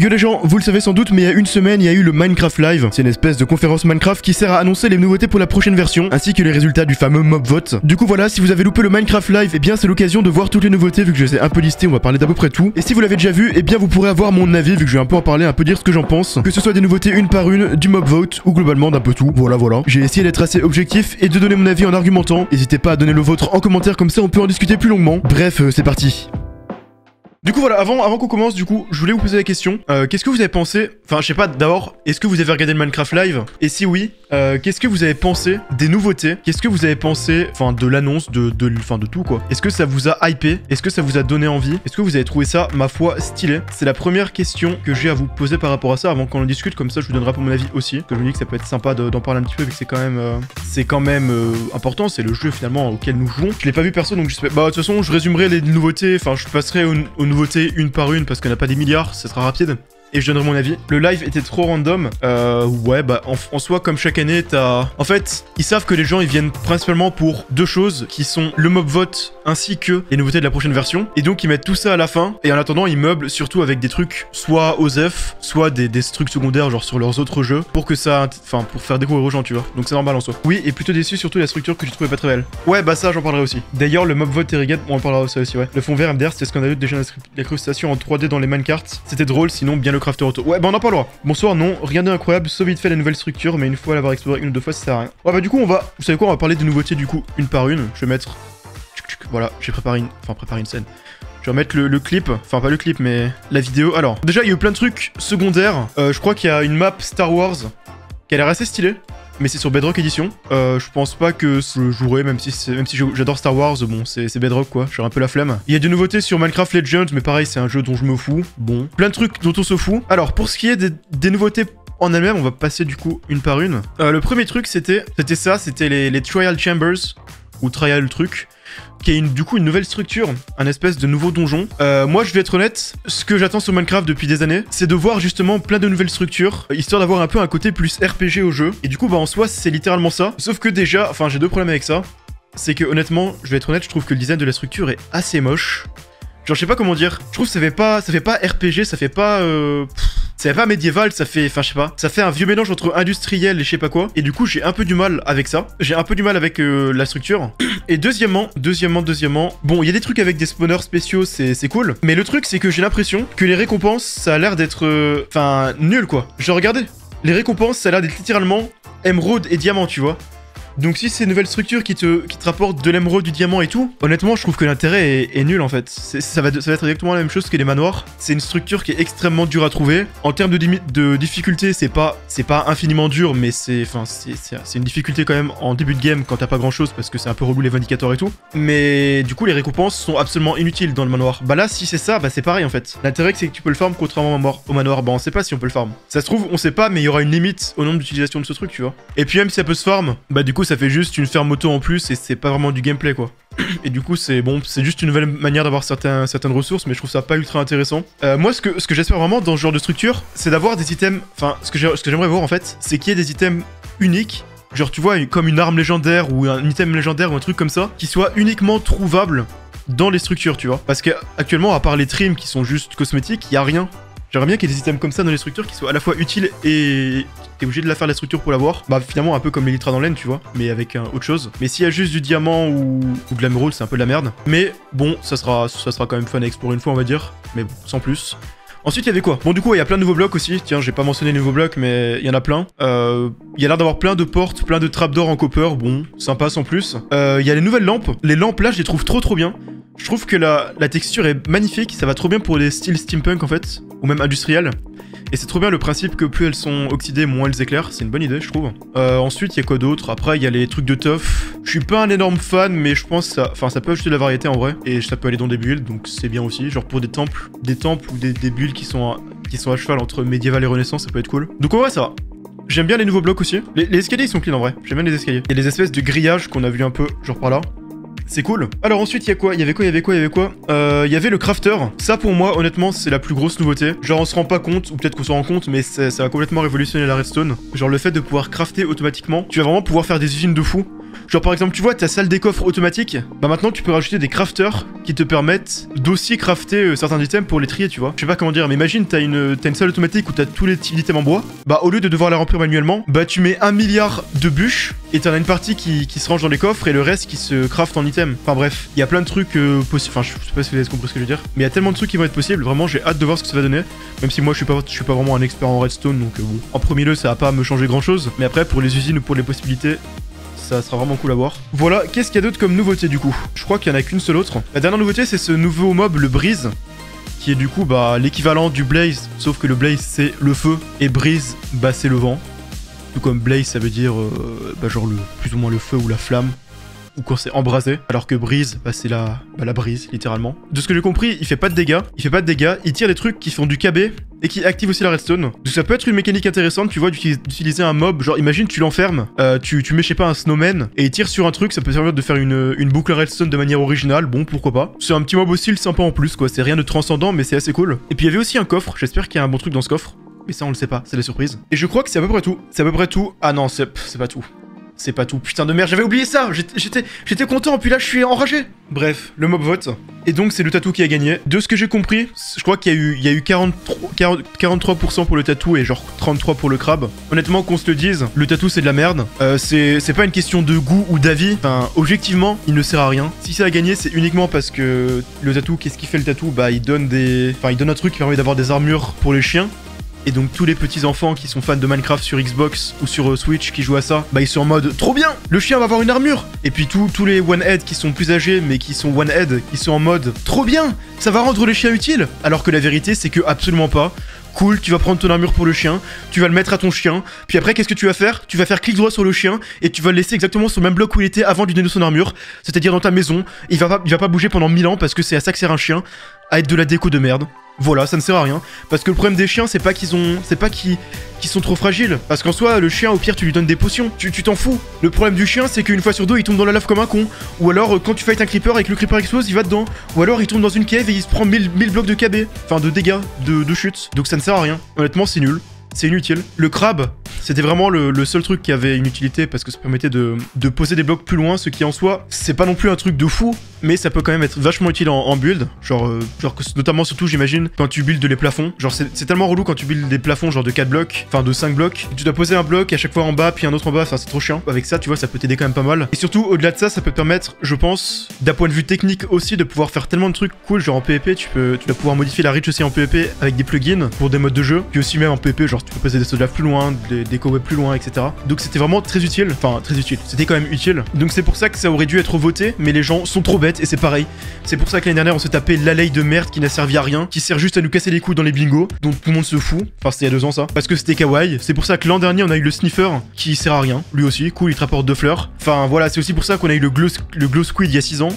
Yo les gens, vous le savez sans doute, mais il y a une semaine, il y a eu le Minecraft Live. C'est une espèce de conférence Minecraft qui sert à annoncer les nouveautés pour la prochaine version, ainsi que les résultats du fameux mob vote. Du coup voilà, si vous avez loupé le Minecraft Live, eh bien c'est l'occasion de voir toutes les nouveautés vu que je les ai un peu listées, on va parler d'à peu près tout. Et si vous l'avez déjà vu, eh bien vous pourrez avoir mon avis vu que je vais un peu en parler, un peu dire ce que j'en pense. Que ce soit des nouveautés une par une, du mob vote ou globalement d'un peu tout. Voilà voilà. J'ai essayé d'être assez objectif et de donner mon avis en argumentant. N'hésitez pas à donner le vôtre en commentaire comme ça on peut en discuter plus longuement. Bref, euh, c'est parti. Du coup voilà, avant, avant qu'on commence, du coup, je voulais vous poser la question. Euh, qu'est-ce que vous avez pensé Enfin, je sais pas, d'abord, est-ce que vous avez regardé le Minecraft Live? Et si oui, euh, qu'est-ce que vous avez pensé des nouveautés? Qu'est-ce que vous avez pensé, enfin, de l'annonce, de, de, enfin, de tout quoi? Est-ce que ça vous a hypé? Est-ce que ça vous a donné envie? Est-ce que vous avez trouvé ça, ma foi, stylé? C'est la première question que j'ai à vous poser par rapport à ça, avant qu'on en discute, comme ça je vous donnerai pas mon avis aussi. Que je me dis que ça peut être sympa d'en parler un petit peu, vu que c'est quand même, euh, c'est quand même euh, important, c'est le jeu finalement auquel nous jouons. Je l'ai pas vu perso, donc je sais. Bah, de toute façon, je résumerai les nouveautés, enfin, je passerai aux nouveautés une par une parce qu'on n'a pas des milliards, ça sera rapide et je donnerai mon avis. Le live était trop random. Euh, ouais, bah en, en, soi, comme chaque année, t'as... En fait, ils savent que les gens, ils viennent principalement pour deux choses, qui sont le mob vote ainsi que les nouveautés de la prochaine version. Et donc, ils mettent tout ça à la fin. Et en attendant, ils meublent surtout avec des trucs, soit OZEF, soit des, des trucs secondaires, genre sur leurs autres jeux, pour que ça... Enfin, pour faire découvrir aux gens, tu vois. Donc c'est normal en soi. Oui, et plutôt déçu surtout la structure que je trouvais pas très belle. Ouais, bah ça, j'en parlerai aussi. D'ailleurs, le mob vote Irrigate, on en parlera aussi, ouais. Le fond vert MDR, c'était scandaleux déjà l'incrustation en 3D dans les minecarts. C'était drôle, sinon bien le crafter auto. Ouais, bah on en parlera. Bonsoir, non, rien d'incroyable, sauf vite fait la nouvelle structure, mais une fois l'avoir exploré une ou deux fois, ça sert à rien. Ouais, bah du coup, on va, vous savez quoi, on va parler des nouveautés du coup, une par une. Je vais mettre, voilà, j'ai préparé une, enfin préparé une scène. Je vais remettre le, le, clip, enfin pas le clip, mais la vidéo. Alors, déjà, il y a eu plein de trucs secondaires. Euh, je crois qu'il y a une map Star Wars qui a l'air assez stylée mais c'est sur Bedrock Edition. Euh, je pense pas que je jouerai, même si, même si j'adore Star Wars, bon, c'est Bedrock quoi, j'ai un peu la flemme. Il y a des nouveautés sur Minecraft Legends, mais pareil, c'est un jeu dont je me fous. Bon, plein de trucs dont on se fout. Alors, pour ce qui est des, nouveautés en elles-mêmes, on va passer du coup une par une. Euh, le premier truc, c'était c'était ça, c'était les, les Trial Chambers, ou Trial Truc qui est du coup une nouvelle structure, un espèce de nouveau donjon. Euh, moi, je vais être honnête, ce que j'attends sur Minecraft depuis des années, c'est de voir justement plein de nouvelles structures, histoire d'avoir un peu un côté plus RPG au jeu. Et du coup, bah en soi, c'est littéralement ça. Sauf que déjà, enfin, j'ai deux problèmes avec ça. C'est que honnêtement, je vais être honnête, je trouve que le design de la structure est assez moche. Genre, je sais pas comment dire. Je trouve que ça fait pas, ça fait pas RPG, ça fait pas. Euh... fait pas médiéval, ça fait, enfin je sais pas, ça fait un vieux mélange entre industriel et je sais pas quoi. Et du coup j'ai un peu du mal avec ça. J'ai un peu du mal avec euh, la structure. Et deuxièmement, deuxièmement, deuxièmement, bon il y a des trucs avec des spawners spéciaux, c'est cool. Mais le truc c'est que j'ai l'impression que les récompenses, ça a l'air d'être, euh, enfin nul quoi. Genre regardez, les récompenses, ça a l'air d'être littéralement émeraude et diamant, tu vois. Donc si c'est une nouvelle structure qui te, qui te rapporte de l'émeraude, du diamant et tout, honnêtement je trouve que l'intérêt est, nul en fait. Ça va, ça va être exactement la même chose que les manoirs. C'est une structure qui est extrêmement dure à trouver. En termes de, de difficulté, c'est pas, pas infiniment dur, mais c'est une difficulté quand même en début de game quand t'as pas grand chose parce que c'est un peu relou les vindicateurs et tout. Mais du coup les récompenses sont absolument inutiles dans le manoir. Bah là si c'est ça, bah c'est pareil en fait. L'intérêt c'est que tu peux le farm contrairement au manoir. Bah on sait pas si on peut le farm. Ça se trouve on sait pas mais il y aura une limite au nombre d'utilisation de ce truc tu vois. Et puis même si ça peut se farm, bah du coup ça fait juste une ferme auto en plus et c'est pas vraiment du gameplay quoi. Et du coup c'est bon, c'est juste une nouvelle manière d'avoir certaines ressources mais je trouve ça pas ultra intéressant. Euh, moi ce que, que j'espère vraiment dans ce genre de structure, c'est d'avoir des items, enfin ce que j'aimerais voir en fait, c'est qu'il y ait des items uniques Genre tu vois comme une arme légendaire ou un item légendaire ou un truc comme ça qui soit uniquement trouvable dans les structures, tu vois. Parce qu'actuellement, à part les trims qui sont juste cosmétiques, il y a rien. J'aimerais bien qu'il y ait des items comme ça dans les structures qui soient à la fois utiles et t'es obligé de la faire la structure pour l'avoir. Bah finalement un peu comme l'Elytra dans l'aine, tu vois, mais avec un autre chose. Mais s'il y a juste du diamant ou, ou de l'émeraude, c'est un peu de la merde. Mais bon, ça sera, ça sera quand même fun à explorer une fois, on va dire. Mais bon, sans plus. Ensuite, il y avait quoi? Bon, du coup, il y a plein de nouveaux blocs aussi. Tiens, j'ai pas mentionné les nouveaux blocs, mais il y en a plein. Euh, il y a l'air d'avoir plein de portes, plein de trapdoors en copper. Bon, sympa sans plus. Euh, il y a les nouvelles lampes. Les lampes, là, je les trouve trop trop bien. Je trouve que la, la texture est magnifique. Ça va trop bien pour les styles steampunk, en fait. Ou même industriel. Et c'est trop bien le principe que plus elles sont oxydées, moins elles éclairent. C'est une bonne idée, je trouve. Euh, ensuite, il y a quoi d'autre? Après, il y a les trucs de tough. Je suis pas un énorme fan, mais je pense que ça, ça peut ajouter de la variété en vrai. Et ça peut aller dans des builds, donc c'est bien aussi. Genre pour des temples, des temples ou des, des builds qui sont, à, cheval entre médiéval et renaissance, ça peut être cool. Donc en vrai, ça. J'aime bien les nouveaux blocs aussi. Les, les escaliers, ils sont clean en vrai. J'aime bien les escaliers. Il y a des espèces de grillages qu'on a vu un peu, genre par là. C'est cool. Alors ensuite, il y a quoi? Il y avait quoi? Il y avait quoi? Il y avait quoi? Euh, Il y avait le crafter. Ça, pour moi, honnêtement, c'est la plus grosse nouveauté. Genre, on se rend pas compte, ou peut-être qu'on s'en rend compte, mais ça va complètement révolutionner la redstone. Genre, le fait de pouvoir crafter automatiquement. Tu vas vraiment pouvoir faire des usines de fou. Genre par exemple, tu vois ta salle des coffres automatique, bah maintenant tu peux rajouter des crafters qui te permettent d'aussi crafter euh, certains items pour les trier, tu vois. Je sais pas comment dire, mais imagine t'as une, une salle automatique où t'as tous les d'items en bois, bah au lieu de devoir la remplir manuellement, bah tu mets un milliard de bûches et t'en as une partie qui, se range dans les coffres et le reste qui se craft en item. Enfin bref, il y a plein de trucs euh, possibles. Enfin, je sais pas si vous avez compris ce que je veux dire, mais il y a tellement de trucs qui vont être possibles. Vraiment, j'ai hâte de voir ce que ça va donner. Même si moi, je suis pas, je suis pas vraiment un expert en redstone, donc euh, bon. En premier lieu, ça va pas me changer grand chose. Mais après, pour les usines ou pour les possibilités, ça sera vraiment cool à voir. Voilà, qu'est-ce qu'il y a d'autre comme nouveauté du coup? Je crois qu'il y en a qu'une seule autre. La dernière nouveauté, c'est ce nouveau mob, le Breeze, qui est du coup bah, l'équivalent du Blaze, sauf que le Blaze c'est le feu et Breeze, bah c'est le vent. Tout comme Blaze, ça veut dire euh, bah, genre le, plus ou moins le feu ou la flamme ou quand c'est embrasé, alors que brise, bah, c'est la, bah, la brise, littéralement. De ce que j'ai compris, il fait pas de dégâts, il fait pas de dégâts, il tire des trucs qui font du KB, et qui active aussi la redstone. Donc ça peut être une mécanique intéressante, tu vois, d'utiliser un mob, genre imagine tu l'enfermes, euh, tu, tu mets je sais pas un snowman, et il tire sur un truc, ça peut servir de faire une, une boucle redstone de manière originale, bon pourquoi pas. C'est un petit mob aussi sympa en plus quoi, c'est rien de transcendant mais c'est assez cool. Et puis il y avait aussi un coffre, j'espère qu'il y a un bon truc dans ce coffre. Mais ça on le sait pas, c'est la surprise. Et je crois que c'est à peu près tout. C'est à peu près tout. Ah non, c'est pas tout. C'est pas tout. Putain de merde, j'avais oublié ça J'étais content, puis là je suis enragé Bref, le mob vote. Et donc c'est le tatou qui a gagné. De ce que j'ai compris, je crois qu'il y a eu, il y a eu 43, 43% pour le tatou et genre 33% pour le crabe. Honnêtement, qu'on se le dise, le tatou c'est de la merde. Euh, c'est pas une question de goût ou d'avis. Enfin, objectivement, il ne sert à rien. Si ça a gagné, c'est uniquement parce que le tatou, qu'est-ce qui fait le tatou Bah il donne des... Enfin, il donne un truc qui permet d'avoir des armures pour les chiens. Et donc tous les petits enfants qui sont fans de Minecraft sur Xbox ou sur euh, Switch qui jouent à ça, bah ils sont en mode trop bien, le chien va avoir une armure. Et puis tous les one head qui sont plus âgés mais qui sont one head, qui sont en mode trop bien, ça va rendre les chiens utiles. Alors que la vérité c'est que absolument pas. Cool, tu vas prendre ton armure pour le chien, tu vas le mettre à ton chien, puis après qu'est-ce que tu vas faire? Tu vas faire clic droit sur le chien et tu vas le laisser exactement sur le même bloc où il était avant de lui donner son armure, c'est-à-dire dans ta maison. Il va pas, il va pas bouger pendant 1000 ans parce que c'est à ça que sert un chien, à être de la déco de merde. Voilà, ça ne sert à rien. Parce que le problème des chiens, c'est pas qu'ils ont. C'est pas qu'ils sont trop fragiles. Parce qu'en soi, le chien, au pire, tu lui donnes des potions. Tu t'en fous. Le problème du chien, c'est qu'une fois sur deux, il tombe dans la lave comme un con. Ou alors, euh, quand tu fights un creeper et que le creeper explose, il va dedans. Ou alors, il tombe dans une cave et il se prend 1000, blocs de KB. Enfin, de dégâts, de, de chute. Donc ça ne sert à rien. Honnêtement, c'est nul c'est inutile. Le crabe, c'était vraiment le, seul truc qui avait une utilité parce que ça permettait de, poser des blocs plus loin, ce qui en soi, c'est pas non plus un truc de fou, mais ça peut quand même être vachement utile en, build. Genre, euh, genre notamment surtout, j'imagine, quand tu builds les plafonds. Genre, c'est tellement relou quand tu builds des plafonds, genre de 4 blocs, enfin de 5 blocs. Tu dois poser un bloc à chaque fois en bas, puis un autre en bas, enfin c'est trop chiant. Avec ça, tu vois, ça peut t'aider quand même pas mal. Et surtout, au-delà de ça, ça peut te permettre, je pense, d'un point de vue technique aussi, de pouvoir faire tellement de trucs cool. Genre en PvP, tu peux, tu vas pouvoir modifier la reach aussi en PvP avec des plugins pour des modes de jeu. Puis aussi même en PvP, genre tu peux poser des soldats plus loin, des plus loin, etc. Donc c'était vraiment très utile. Enfin, très utile. C'était quand même utile. Donc c'est pour ça que ça aurait dû être voté, mais les gens sont trop bêtes et c'est pareil. C'est pour ça que l'année dernière, on s'est tapé l'alley de merde qui n'a servi à rien, qui sert juste à nous casser les couilles dans les bingos, dont tout le monde se fout. Enfin, c'était il y a deux ans ça. Parce que c'était kawaii. C'est pour ça que l'an dernier, on a eu le sniffer qui sert à rien. Lui aussi, cool, il te rapporte deux fleurs. Enfin voilà, c'est aussi pour ça qu'on a eu le glow, le glow squid il y a 6 ans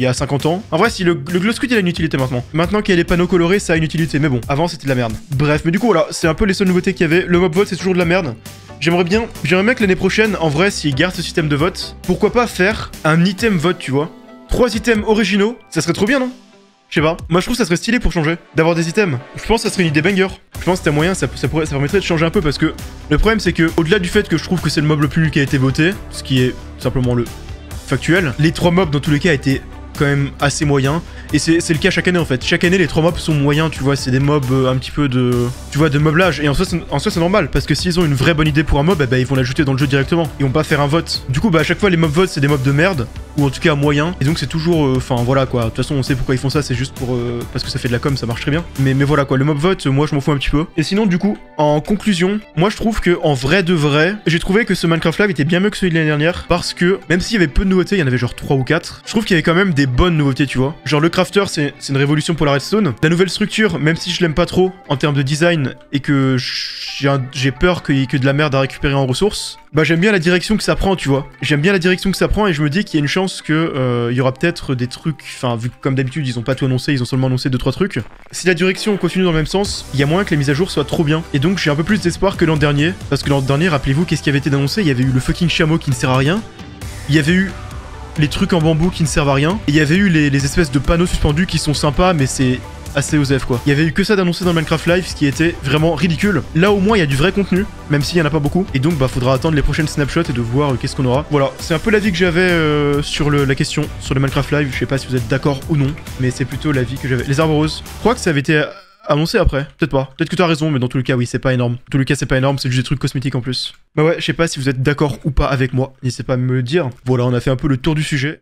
il y a 50 ans. En vrai, si le, glow squid il a une utilité maintenant. Maintenant qu'il y a les panneaux colorés, ça a une utilité. Mais bon, avant c'était de la merde. Bref, mais du coup, voilà, c'est un peu les seules nouveautés qu'il y avait. Le mob vote, c'est toujours de la merde. J'aimerais bien, j'aimerais bien que l'année prochaine, en vrai, s'ils gardent ce système de vote, pourquoi pas faire un item vote, tu vois Trois items originaux, ça serait trop bien, non? Je sais pas. Moi, je trouve que ça serait stylé pour changer. D'avoir des items. Je pense que ça serait une idée banger. Je pense que c'était moyen, ça, pourrait, ça permettrait de changer un peu parce que le problème, c'est que, au-delà du fait que je trouve que c'est le mob le plus nul qui a été voté, ce qui est simplement le factuel, les trois mobs dans tous les cas étaient quand même assez moyen. Et c'est le cas chaque année en fait. Chaque année, les trois mobs sont moyens, tu vois. C'est des mobs euh, un petit peu de. Tu vois, de moblage. Et en soi, c'est normal. Parce que s'ils ont une vraie bonne idée pour un mob, eh ben, ils vont l'ajouter dans le jeu directement. Ils vont pas faire un vote. Du coup, bah, à chaque fois, les mob votes, c'est des mobs de merde. Ou en tout cas, moyens. Et donc, c'est toujours. Euh, enfin, voilà quoi. De toute façon, on sait pourquoi ils font ça. C'est juste pour. Euh, parce que ça fait de la com, ça marche très bien. Mais, mais voilà quoi. Le mob vote, moi, je m'en fous un petit peu. Et sinon, du coup, en conclusion, moi, je trouve que en vrai de vrai, j'ai trouvé que ce Minecraft Live était bien mieux que celui de l'année dernière. Parce que même s'il y avait peu de nouveautés, il y en avait genre 3 ou 4. Je trouve qu'il y avait quand même des bonnes nouveautés, tu vois. Genre, le crafter, c'est une révolution pour la redstone. La nouvelle structure, même si je l'aime pas trop en termes de design et que j'ai peur qu'il y ait que de la merde à récupérer en ressources, bah j'aime bien la direction que ça prend, tu vois. J'aime bien la direction que ça prend et je me dis qu'il y a une chance que euh, il y aura peut-être des trucs, enfin vu que comme d'habitude ils ont pas tout annoncé, ils ont seulement annoncé 2-3 trucs. Si la direction continue dans le même sens, il y a moins que les mises à jour soient trop bien. Et donc j'ai un peu plus d'espoir que l'an dernier, parce que l'an dernier, rappelez-vous qu'est-ce qui avait été annoncé, il y avait eu le fucking chameau qui ne sert à rien. Il y avait eu les trucs en bambou qui ne servent à rien. Et il y avait eu les, espèces de panneaux suspendus qui sont sympas, mais c'est assez osef quoi. Il y avait eu que ça d'annoncer dans Minecraft Live, ce qui était vraiment ridicule. Là au moins il y a du vrai contenu, même s'il y en a pas beaucoup. Et donc bah faudra attendre les prochaines snapshots et de voir euh, qu'est-ce qu'on aura. Voilà, c'est un peu l'avis que j'avais euh, sur la question sur le Minecraft Live. Je sais pas si vous êtes d'accord ou non, mais c'est plutôt l'avis que j'avais. Les arbres roses, je crois que ça avait été annoncé après. Peut-être pas. Peut-être que tu as raison, mais dans tous les cas, oui, c'est pas énorme. Dans tous les cas, c'est pas énorme, c'est juste des trucs cosmétiques en plus. Bah ouais, je sais pas si vous êtes d'accord ou pas avec moi. N'hésitez pas à me le dire. Voilà, on a fait un peu le tour du sujet.